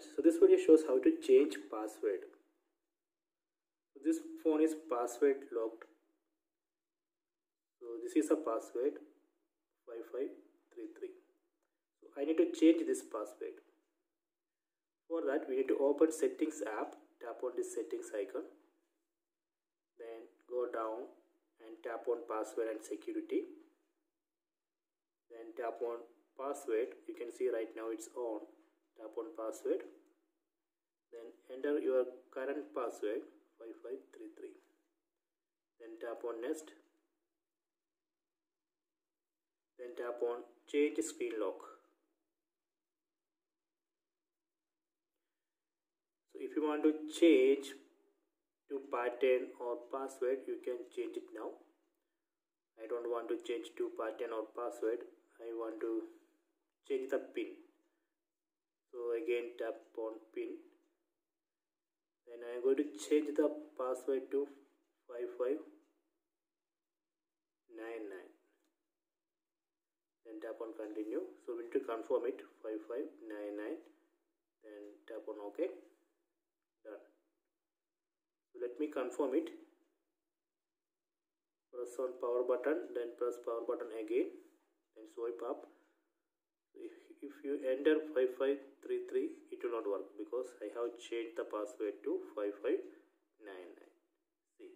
so this video shows how to change password. This phone is password locked. So this is a password 5533 so I need to change this password. For that we need to open settings app. Tap on this settings icon. Then go down and tap on password and security. Then tap on password. You can see right now it's on tap on password then enter your current password 5533 then tap on next. Then tap on change screen lock. So if you want to change to pattern or password you can change it now. I don't want to change to pattern or password. I want to change the pin so again tap on pin. Then I am going to change the password to 5599 then tap on continue. So we need to confirm it. 5599 then tap on ok done. So let me confirm it. Press on power button then press power button again. Then swipe up you enter 5533 it will not work because I have changed the password to 5599 see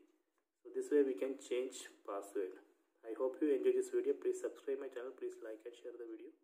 so this way we can change password. I hope you enjoy this video. Please subscribe my channel. Please like and share the video